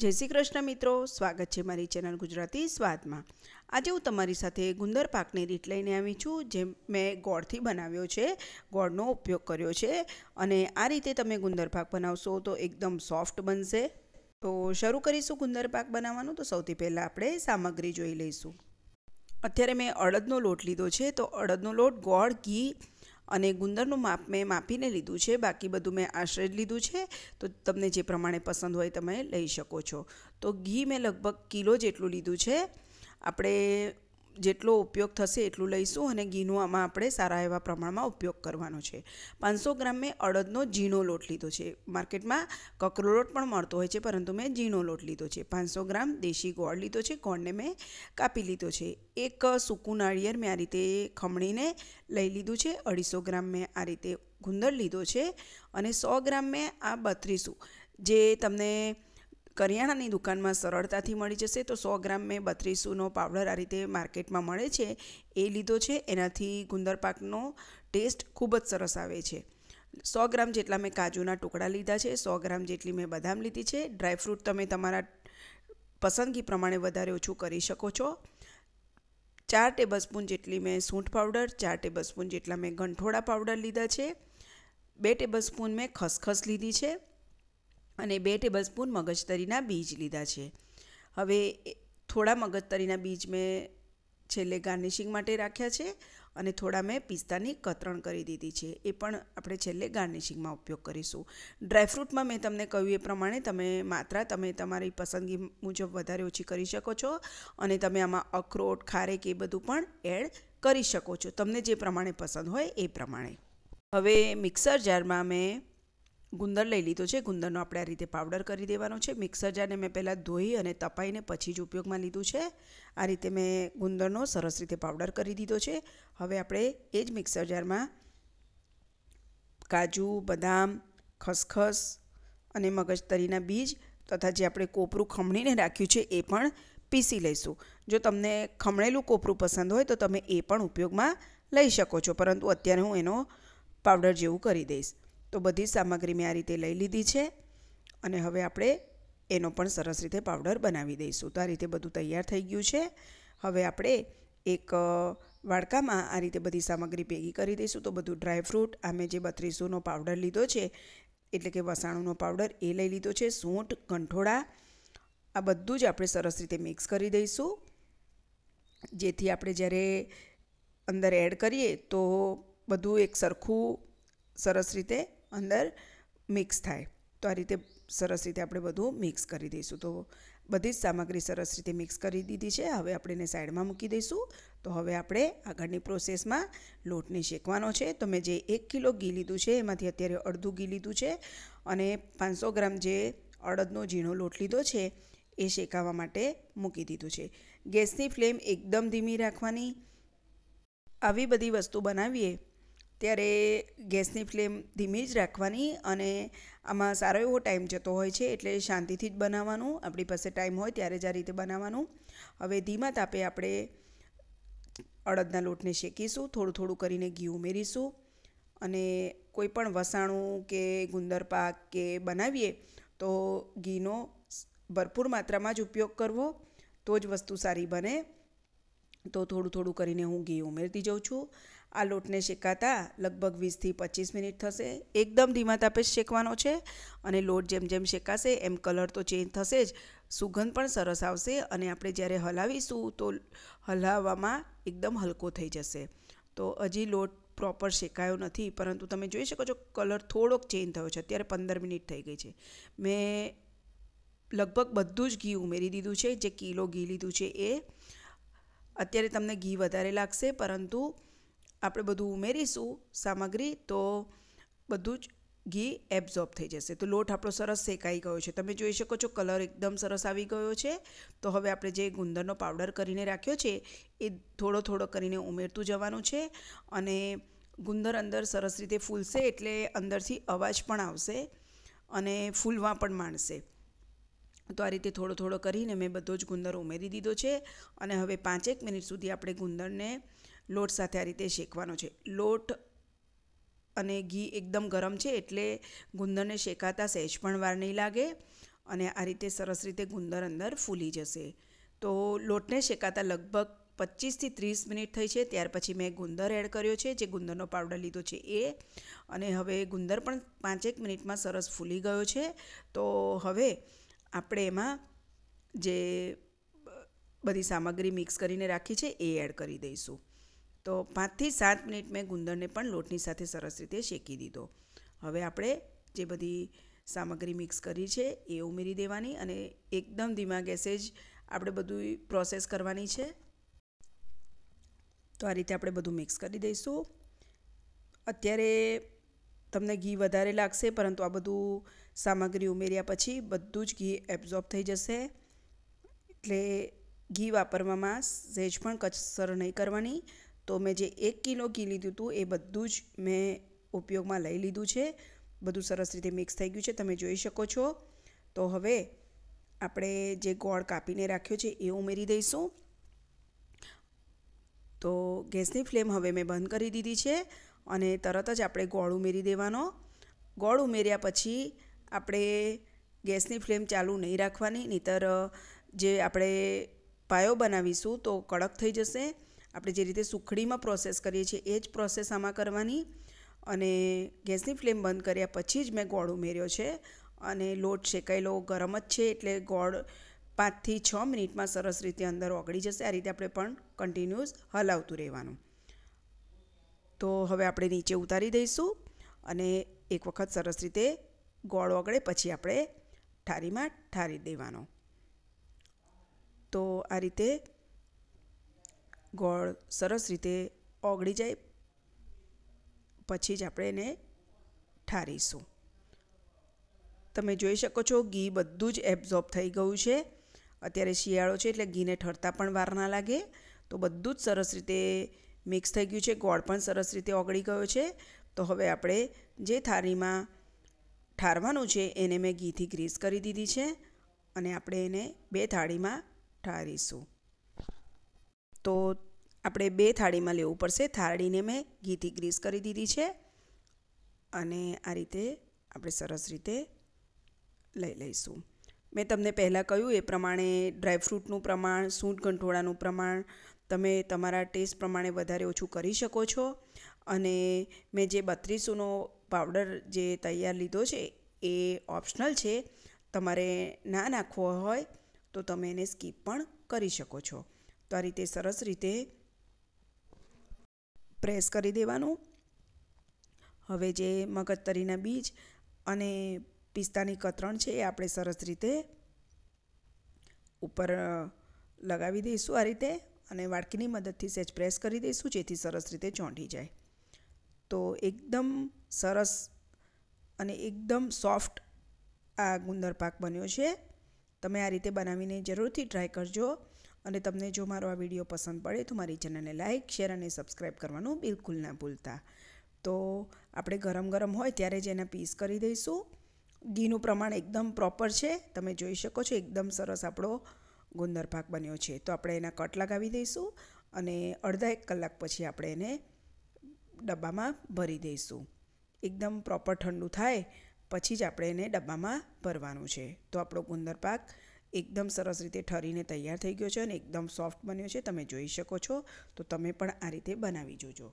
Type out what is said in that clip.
જય શ્રી કૃષ્ણ મિત્રો, સ્વાગત છે મારી ચેનલ ગુજરાતી સ્વાદમાં. આજે હું તમારી સાથે ગુંદર પાકની રીત લઈને આવી છું, જે મેં ગોળથી બનાવ્યો છે, ગોળનો ઉપયોગ કર્યો છે, અને આ રીતે તમે ગુંદર પાક બનાવશો તો એકદમ સોફ્ટ બનશે. તો શરૂ કરીશું ગુંદર પાક બનાવવાનું, તો સૌથી પહેલાં આપણે સામગ્રી જોઈ લઈશું. અત્યારે મેં અડદનો લોટ લીધો છે, તો અડદનો લોટ, ગોળ, ઘી અને ગુંદરનું માપ મેં માપીને લીધું છે, બાકી બધું મેં આશરે જ લીધું છે. તો તમને જે પ્રમાણે પસંદ હોય તમે લઈ શકો છો. તો ઘી મેં લગભગ કિલો જેટલું લીધું છે. આપણે જેટલો ઉપયોગ થશે એટલું લઈશું અને ઘીનું આમાં આપણે સારા એવા પ્રમાણમાં ઉપયોગ કરવાનો છે. પાંચસો ગ્રામ મેં અડદનો ઝીણો લોટ લીધો છે. માર્કેટમાં કકરો લોટ પણ મળતો હોય છે, પરંતુ મેં ઝીણો લોટ લીધો છે. પાંચસો ગ્રામ દેશી ગોળ લીધો છે, ગોળને મેં કાપી લીધો છે. એક સૂકું નાળિયેર મેં આ રીતે ખમણીને લઈ લીધું છે. અઢીસો ગ્રામ મેં આ રીતે ગુંદર લીધો છે અને સો ગ્રામ મેં આ બત્રીસું. જે તમને કરિયાણાની દુકાનમાં સરળતાથી મળી જશે તો સો ગ્રામ મેં બત્રીસુનો પાવડર આ રીતે માર્કેટમાં મળે છે, એ લીધો છે. એનાથી ગુંદર પાકનો ટેસ્ટ ખૂબ જ સરસ આવે છે. સો ગ્રામ જેટલા મેં કાજુના ટુકડા લીધા છે, સો ગ્રામ જેટલી મેં બદામ લીધી છે. ડ્રાયફ્રૂટ તમે તમારા પસંદગી પ્રમાણે વધારે ઓછું કરી શકો છો. ચાર ટેબલસ્પૂન જેટલી મેં સૂંઠ પાવડર, ચાર ટેબલસ્પૂન જેટલા મેં ગંઠોડા પાવડર લીધા છે. બે ટેબલસ્પૂન મેં ખસખસ લીધી છે. અને બે ટેબલસ્પૂન મગજતરીના બીજ લીધા છે. હવે થોડા મગજતરીના બીજ મેં છેલ્લે ગાર્નિશિંગ માટે રાખ્યા છે અને થોડા મેં પિસ્તાની કતરણ કરી દીધી છે. એ પણ આપણે છેલ્લે ગાર્નિશિંગમાં ઉપયોગ કરીશું. ડ્રાયફ્રૂટમાં મેં તમને કહ્યું એ પ્રમાણે તમે માત્રા તમે તમારી પસંદગી મુજબ વધારે ઓછી કરી શકો છો અને તમે આમાં અખરોટ, ખારેક એ બધું પણ એડ કરી શકો છો. તમને જે પ્રમાણે પસંદ હોય એ પ્રમાણે. હવે મિક્સર જારમાં મેં ગુંદર લઈ લીધો છે. ગુંદરનો આપણે આ રીતે પાવડર કરી દેવાનો છે. મિક્સર જારને મેં પહેલાં ધોઈ અને તપાઈને પછી જ ઉપયોગમાં લીધું છે. આ રીતે મેં ગુંદરનો સરસ રીતે પાવડર કરી દીધો છે. હવે આપણે એ જ મિક્સર જારમાં કાજુ, બદામ, ખસખસ અને મગજતરીના બીજ તથા જે આપણે કોપરું ખમણીને રાખ્યું છે એ પણ પીસી લઈશું. જો તમને ખમણેલું કોપરું પસંદ હોય તો તમે એ પણ ઉપયોગમાં લઈ શકો છો. પરંતુ અત્યારે હું એનો પાવડર જેવું કરી દઈશ. તો બધી સામગ્રી મેં આ રીતે લઈ લીધી છે અને હવે આપણે એનો પણ સરસ રીતે પાવડર બનાવી દઈશું. તો આ રીતે બધું તૈયાર થઈ ગયું છે. હવે આપણે એક વાડકામાં આ રીતે બધી સામગ્રી ભેગી કરી દઈશું. તો બધું ડ્રાયફ્રૂટ આમે જે બત્રીસોનો પાવડર લીધો છે, એટલે કે વસાણુનો પાવડર, એ લઈ લીધો છે, સૂંઠ, કંઠોળા, આ બધું જ આપણે સરસ રીતે મિક્સ કરી દઈશું. જેથી આપણે જ્યારે અંદર એડ કરીએ તો બધું એક સરખું સરસ રીતે અંદર મિક્સ થાય. તો આ રીતે સરસ રીતે આપણે બધું મિક્સ કરી દઈશું. તો બધી જ સામગ્રી સરસ રીતે મિક્સ કરી દીધી છે. હવે આપણે એને સાઈડમાં મૂકી દઈશું. તો હવે આપણે આગળની પ્રોસેસમાં લોટને શેકવાનો છે. તો મેં જે એક કિલો ઘી લીધું છે, એમાંથી અત્યારે અડધું ઘી લીધું છે અને પાંચસો ગ્રામ જે અડદનો ઝીણો લોટ લીધો છે, એ શેકાવા માટે મૂકી દીધું છે. ગેસની ફ્લેમ એકદમ ધીમી રાખવાની. આવી બધી વસ્તુ બનાવીએ ત્યારે ગેસની ફ્લેમ ધીમી જ રાખવાની અને આમાં સારો એવો ટાઈમ જતો હોય છે એટલે શાંતિથી જ બનાવવાનું. આપણી પાસે ટાઈમ હોય ત્યારે જ આ રીતે બનાવવાનું. હવે ધીમા તાપે આપણે અડદના લોટને શેકીશું, થોડું થોડું કરીને ઘી ઉમેરીશું અને કોઈ પણ વસાણું કે ગુંદર પાક કે બનાવીએ તો ઘીનો ભરપૂર માત્રામાં જ ઉપયોગ કરવો. તો જ વસ્તુ સારી બને. તો થોડું થોડું કરીને હું ઘી ઉમેરતી જાઉં છું. આ લોટને શેકાતા લગભગ વીસથી પચીસ મિનિટ થશે. એકદમ ધીમા તાપે શેકવાનો છે અને લોટ જેમ જેમ શેકાશે એમ કલર તો ચેન્જ થશે જ. સુગંધ પણ સરસ આવશે અને આપણે જ્યારે હલાવીશું તો હલાવવામાં એકદમ હલકો થઈ જશે. તો હજી લોટ પ્રોપર શેકાયો નથી, પરંતુ તમે જોઈ શકો છો કલર થોડોક ચેન્જ થયો છે. અત્યારે પંદર મિનિટ થઈ ગઈ છે. મેં લગભગ બધું જ ઘી ઉમેરી દીધું છે. જે કિલો ઘી લીધું છે એ. અત્યારે તમને ઘી વધારે લાગશે, પરંતુ આપણે બધું ઉમેરીશું સામગ્રી, તો બધું જ ઘી એબ્ઝોર્બ થઈ જશે. તો લોટ આપણો સરસ શેકાઈ ગયો છે. તમે જોઈ શકો છો કલર એકદમ સરસ આવી ગયો છે. તો હવે આપણે જે ગુંદરનો પાવડર કરીને રાખ્યો છે, એ થોડો થોડો કરીને ઉમેરતું જવાનું છે અને ગુંદર અંદર સરસ રીતે ફૂલશે એટલે અંદરથી અવાજ પણ આવશે અને ફૂલવા પણ માંડશે. તો આ રીતે થોડો થોડો કરીને મેં બધો જ ગુંદર ઉમેરી દીધો છે અને હવે પાંચેક મિનિટ સુધી આપણે ગુંદરને લોટ સાથે આ રીતે શેકવાનો છે. લોટ અને ઘી એકદમ ગરમ છે એટલે ગુંદરને શેકાતા સહેજ પણ વાર નહીં લાગે અને આ રીતે સરસ રીતે ગુંદર અંદર ફૂલી જશે. તો લોટને શેકાતા લગભગ પચીસથી ત્રીસ મિનિટ થઈ છે. ત્યાર પછી મેં ગુંદર એડ કર્યો છે. જે ગુંદરનો પાવડર લીધો છે એ. અને હવે ગુંદર પણ પાંચેક મિનિટમાં સરસ ફૂલી ગયો છે. તો હવે આપણે એમાં જે બધી સામગ્રી મિક્સ કરીને રાખી છે એ એડ કરી દઈશું. તો પાંચથી સાત મિનિટ મેં ગુંદરને પણ લોટની સાથે સરસ રીતે શેકી દીધો. હવે આપણે જે બધી સામગ્રી મિક્સ કરી છે એ ઉમેરી દેવાની અને એકદમ ધીમા ગેસે જ આપણે બધું પ્રોસેસ કરવાની છે. તો આ રીતે આપણે બધું મિક્સ કરી દઈશું. અત્યારે તમને ઘી વધારે લાગશે પરંતુ આ બધું સામગ્રી ઉમેર્યા પછી બધું જ ઘી એબ્ઝોર્બ થઈ જશે. એટલે ઘી વાપરવામાં સહેજ પણ કચસર નહીં કરવાની. તો મેં જે એક કિલો ઘી લીધું હતું, એ બધું જ મેં ઉપયોગમાં લઈ લીધું છે. બધું સરસ રીતે મિક્સ થઈ ગયું છે. તમે જોઈ શકો છો. તો હવે આપણે જે ગોળ કાપીને રાખ્યો છે, એ ઉમેરી દઈશું. તો ગેસની ફ્લેમ હવે મેં બંધ કરી દીધી છે અને તરત જ આપણે ગોળ ઉમેરી દેવાનો. ગોળ ઉમેર્યા પછી આપણે ગેસની ફ્લેમ ચાલુ નહીં રાખવાની, નહીતર જે આપણે પાયો બનાવીશું તો કડક થઈ જશે. આપણે જે રીતે સુખડીમાં પ્રોસેસ કરીએ છીએ, એ જ પ્રોસેસ આમાં કરવાની. અને ગેસની ફ્લેમ બંધ કર્યા પછી જ મેં ગોળ ઉમેર્યો છે. અને લોટ શેકાયેલો, ગરમ જ છે એટલે ગોળ પાંચથી છ મિનિટમાં સરસ રીતે અંદર ઓગળી જશે. આ રીતે આપણે પણ કન્ટિન્યુઅસ હલાવતું રહેવાનું. તો હવે આપણે નીચે ઉતારી દઈશું અને એક વખત સરસ રીતે ગોળ ઓગળે પછી આપણે ઠારીમાં ઠારી દેવાનો. તો આ રીતે ગોળ સરસ રીતે ઓગળી જાય. પછી જ આપણે એને ઠારીશું. તમે જોઈ શકો છો ઘી બધું જ એબ્ઝોર્બ થઈ ગયું છે. અત્યારે શિયાળો છે એટલે ઘીને ઠરતા પણ વાર ના લાગે. તો બધું જ સરસ રીતે મિક્સ થઈ ગયું છે. ગોળ પણ સરસ રીતે ઓગળી ગયો છે. તો હવે આપણે જે થાળીમાં ઠારવાનું છે એને મેં ઘીથી ગ્રીસ કરી દીધી છે. અને આપણે એને બે થાળીમાં ઠારીશું. તો આપણે બે થાળીમાં લેવું પડશે. થાળીને મેં ઘીથી ગ્રીસ કરી દીધી છે અને આ રીતે આપણે સરસ રીતે લઈ લઈશું. મેં તમને પહેલાં કહ્યું એ પ્રમાણે ડ્રાયફ્રૂટનું પ્રમાણ, સૂંઠ ગંઠોળાનું પ્રમાણ, તમે તમારા ટેસ્ટ પ્રમાણે વધારે ઓછું કરી શકો છો. અને મેં જે બત્રીસોનો પાવડર જે તૈયાર લીધો છે એ ઓપ્શનલ છે. તમારે ના નાખવો હોય તો તમે એને સ્કીપ પણ કરી શકો છો. તો આ રીતે સરસ રીતે પ્રેસ કરી દેવાનું. હવે જે મગજતરીના બીજ અને પિસ્તાની કતરણ છે એ આપણે સરસ રીતે ઉપર લગાવી દઈશું આ રીતે અને વાડકીની મદદથી સહેજ પ્રેસ કરી દઈશું જેથી સરસ રીતે ચોંટી જાય. તો એકદમ સરસ અને એકદમ સોફ્ટ આ ગુંદર પાક બન્યો છે. તમે આ રીતે બનાવીને જરૂરથી ટ્રાય કરજો. અને તમને જો મારો આ વીડિયો પસંદ પડે તો મારી ચેનલને લાઇક શેર અને સબસ્ક્રાઈબ કરવાનું બિલકુલ ના ભૂલતા. તો આપણે ગરમ ગરમ હોય ત્યારે જ એના પીસ કરી દઈશું. ઘીનું પ્રમાણ એકદમ પ્રોપર છે. તમે જોઈ શકો છો એકદમ સરસ આપણો ગુંદર ભાગ બન્યો છે. તો આપણે એના કટ લગાવી દઈશું અને અડધા એક કલાક પછી આપણે એને ડબ્બામાં ભરી દઈશું. એકદમ પ્રોપર ઠંડુ થાય પછી જ આપણે એને ડબ્બામાં ભરવાનું છે. તો આપણો ગુંદર પાક એકદમ સરસ રીતે ઠરીને તૈયાર થઈ ગયો છે અને એકદમ સોફ્ટ બન્યો છે. તમે જોઈ શકો છો. તો તમે પણ આ રીતે બનાવી જોજો.